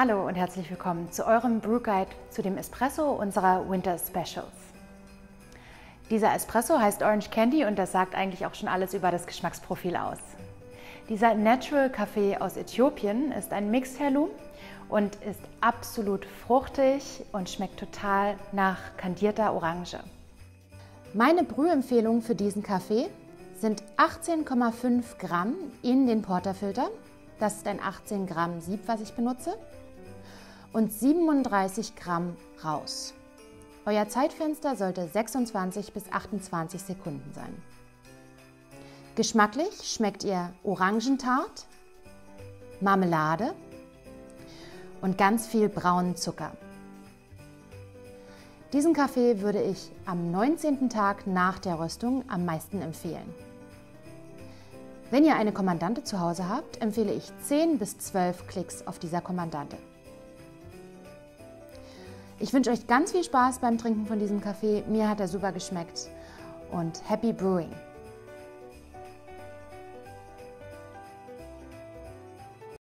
Hallo und herzlich willkommen zu eurem Brew Guide zu dem Espresso unserer Winter Specials. Dieser Espresso heißt Orange Candy und das sagt eigentlich auch schon alles über das Geschmacksprofil aus. Dieser Natural Kaffee aus Äthiopien ist ein Mixed Heirloom und ist absolut fruchtig und schmeckt total nach kandierter Orange. Meine Brühempfehlungen für diesen Kaffee sind 18,5 Gramm in den Porterfilter. Das ist ein 18 Gramm Sieb, was ich benutze. Und 37 Gramm raus. Euer Zeitfenster sollte 26 bis 28 Sekunden sein. Geschmacklich schmeckt ihr Orangentart, Marmelade und ganz viel braunen Zucker. Diesen Kaffee würde ich am 19. Tag nach der Röstung am meisten empfehlen. Wenn ihr eine Kommandante zu Hause habt, empfehle ich 10 bis 12 Klicks auf dieser Kommandante. Ich wünsche euch ganz viel Spaß beim Trinken von diesem Kaffee. Mir hat er super geschmeckt und Happy Brewing!